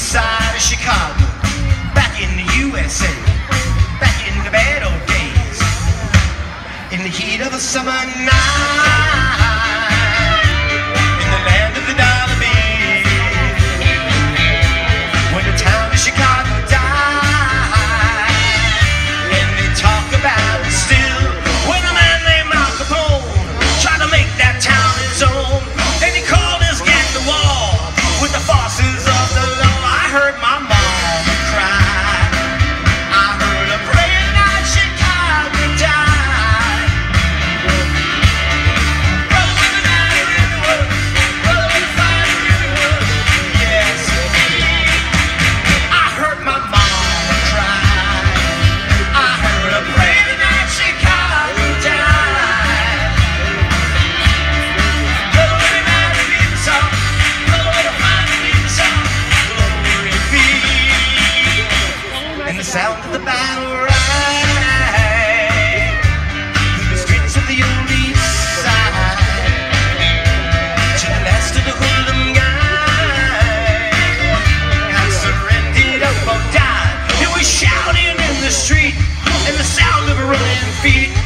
east side of Chicago, back in the USA, back in the bad old days, in the heat of a summer night. the sound of the battle ride Through the streets of the old east side. To the last of the hoodlum I surrendered up or died. Shouting in the street. And the sound of running feet.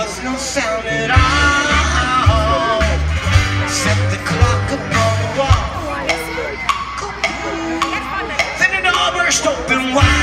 was no sound at all. Set the clock upon the wall. Then it all burst open wide.